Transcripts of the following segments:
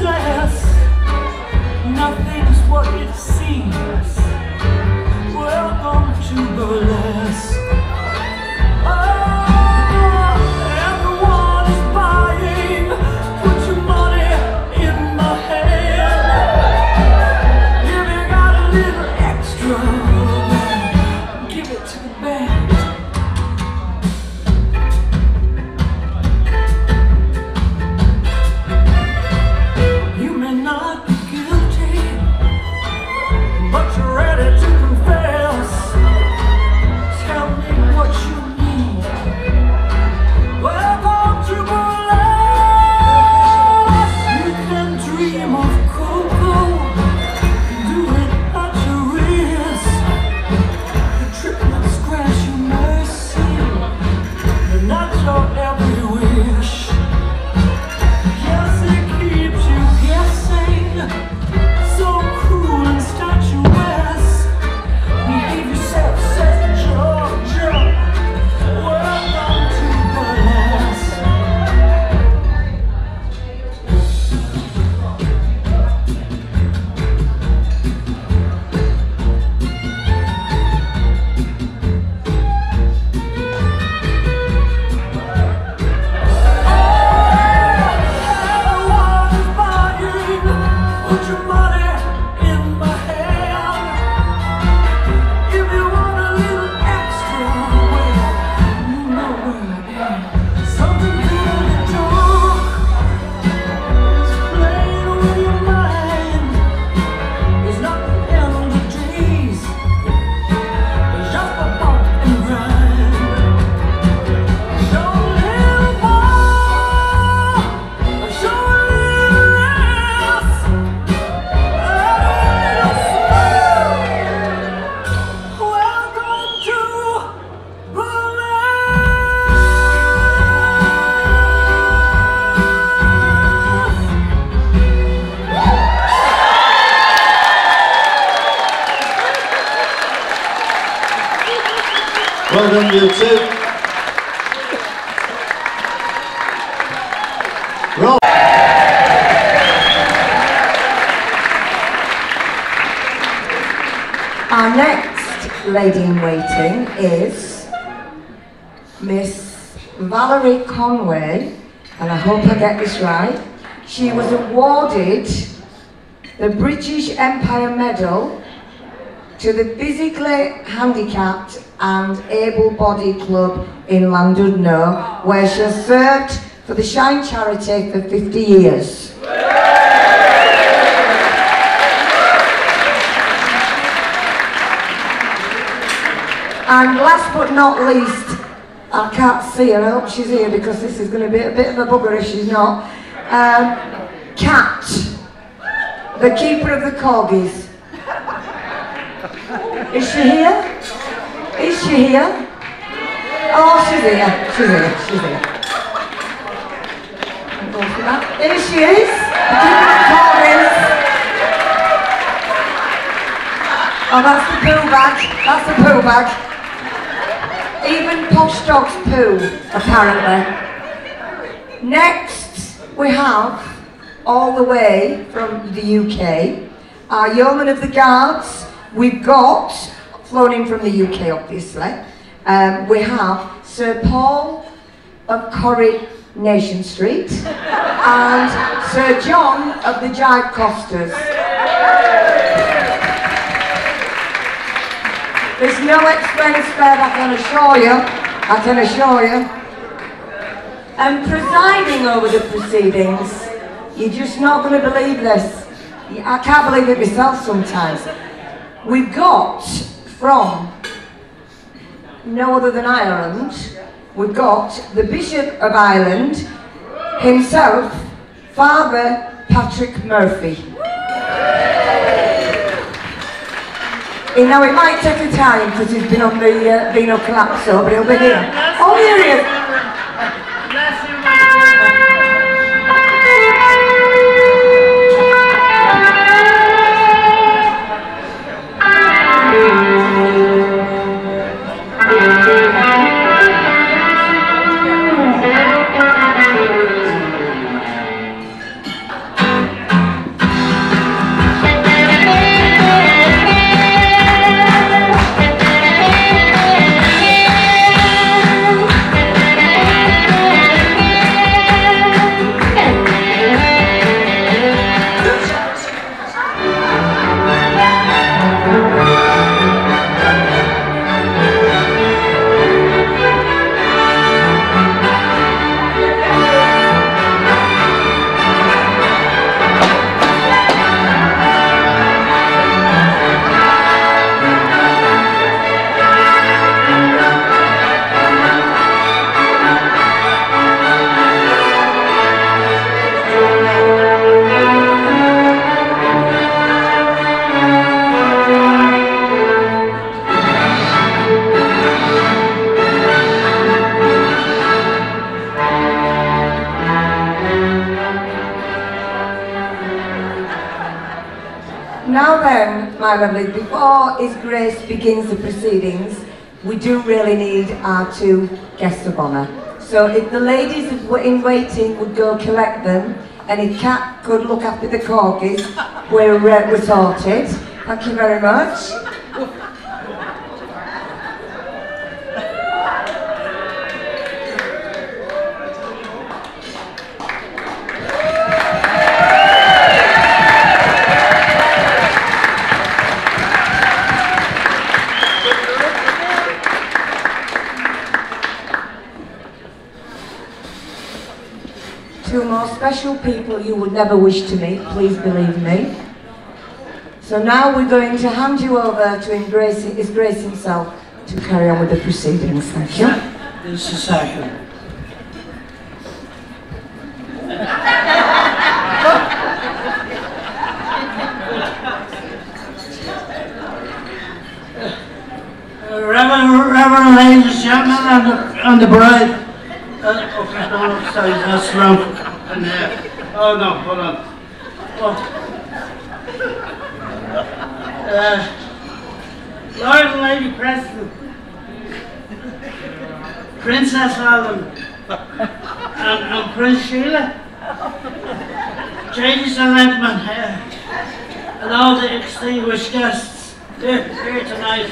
says nothing's what it seems. Welcome to the land. You. Roll. Our next lady in waiting is Miss Valerie Conway, and I hope I get this right. She was awarded the British Empire Medal to the Physically Handicapped and Able-Bodied Club in Llandudno, where she has served for the Shine Charity for 50 years. And last but not least, I can't see her, I hope she's here because this is going to be a bit of a bugger if she's not. Um, Cat, the keeper of the corgis. Is she here? Is she here? Oh, she's here, she's here, she's here. I'll go that. Here she is. Oh, that's the poo bag, that's the poo bag. Even posh dogs poo, apparently. Next, we have, all the way from the UK, our Yeoman of the Guards. We've got, flown in from the UK obviously, um, we have Sir Paul of Corrie Nation Street and Sir John of the Jive Costers. There's no expense spared, I can assure you. I can assure you. And presiding over the proceedings, you're just not going to believe this. I can't believe it myself sometimes. We've got from no other than Ireland, we've got the Bishop of Ireland himself, Father Patrick Murphy. Know, it might take a time because he's been on the uh, Vino Collapso, but he'll be here. Oh, here he is. Now then, my lovely, before His Grace begins the proceedings, we do really need our two guests of honour. So if the ladies in waiting would go collect them, and if Kat could look after the corgis, we're, uh, we're sorted. Thank you very much. Special people you would never wish to meet, please believe me. So now we're going to hand you over to embrace His Grace himself to carry on with the proceedings. Thank you. Just a second. Uh, Reverend, Reverend ladies gentlemen, and the, and the bride. Uh, oh, no, sorry, that's wrong. Uh, oh no, hold on. Oh. Uh, Lord and Lady Preston. Princess Alan, and, and Prince Sheila, ladies and gentlemen, uh, and all the extinguished guests here, here tonight.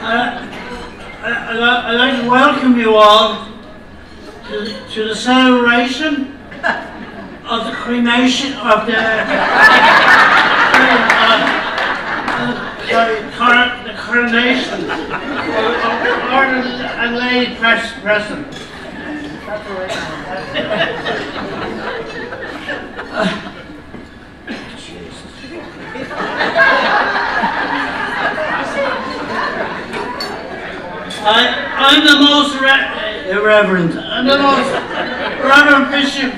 I, I, I'd like to welcome you all to, the celebration of the cremation of the uh, sorry, cor the coronation of, and Lady Pres uh, I, I'm the most irreverent, I'm the most Reverend Bishop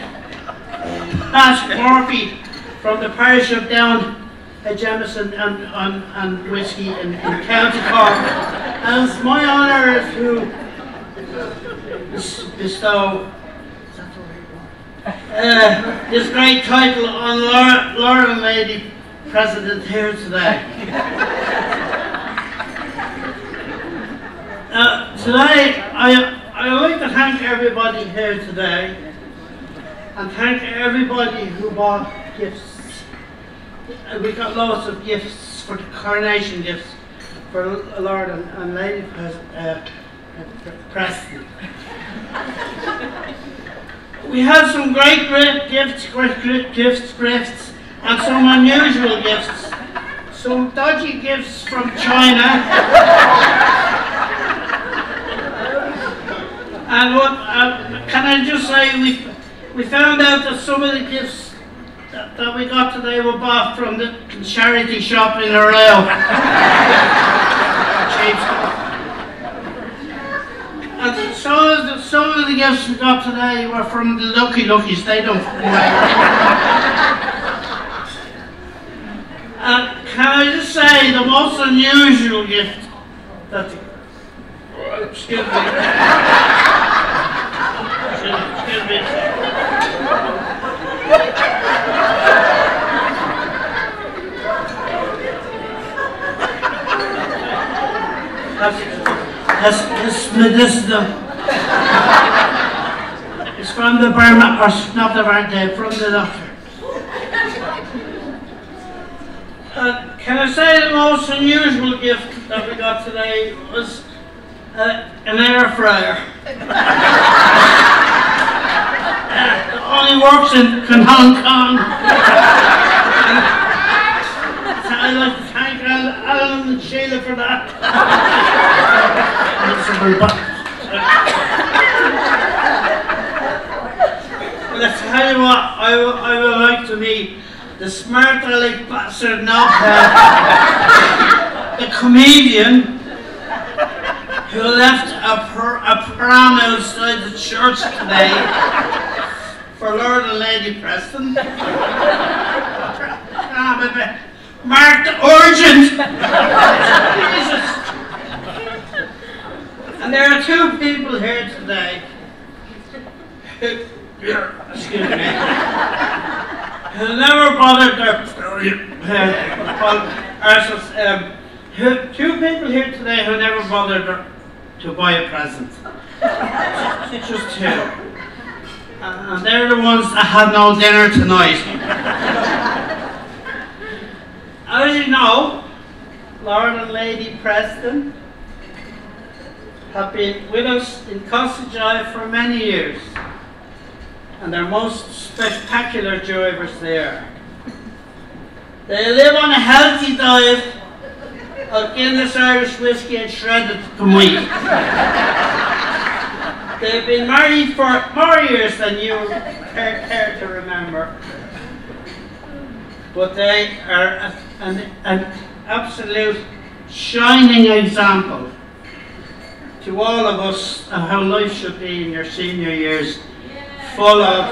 Pat Murphy from the parish of Down at Jameson and, and, and Whiskey in, in County Cork. And it's my honour to bestow uh, this great title on Laura, Laura Lady President here today. Uh, today, I, I would like to thank everybody here today and thank everybody who bought gifts. We got lots of gifts for the coronation gifts for Lord and, and Lady Pres uh, Preston. we had some great, great gifts, great, great gifts, gifts, and some unusual gifts. Some dodgy gifts from China. And what, uh, can I just say, we, found out that some of the gifts that, that we got today were bought from the charity shop in Arrail. and some of, the, some of the gifts we got today were from the Lucky Luckies, they don't And uh, can I just say, the most unusual gift that the, excuse me, that's, that's medicinal. It's from the Burma, or not the Burma, from the doctor. Uh, can I say the most unusual gift that we got today was uh, an air fryer. uh, only works in, Hong Kong. I'd like to thank Alan and Sheila for that. Let's tell you what, I, I would like to meet the smart aleck bastard now, the comedian who left a, pr a pram outside the church today for Lord and Lady Preston. Marked urgent! Jesus! And there are two people here today who, excuse me, who never bothered their, uh, um, who, two people here today who never bothered to buy a present. Just two. And they're the ones that had no dinner tonight. As you know, Lord and Lady Preston have been with us in Costa for many years. And they're most spectacular drivers there. They live on a healthy diet of Guinness Irish whiskey and shredded wheat. They've been married for more years than you care, care to remember. But they are an, an absolute shining example to all of us and how life should be in your senior years, full of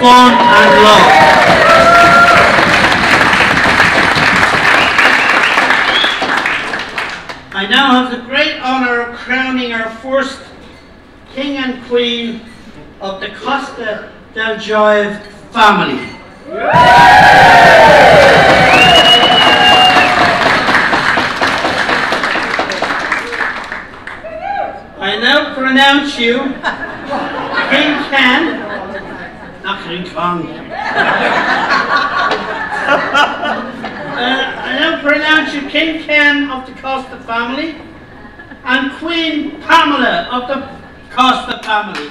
fun and love. I now have the great honour of crowning our first King and Queen of the Costa del Jive family. I now pronounce you King Can, not King Kong. uh, I now pronounce you King Can of the Costa family and Queen Pamela of the Costa family.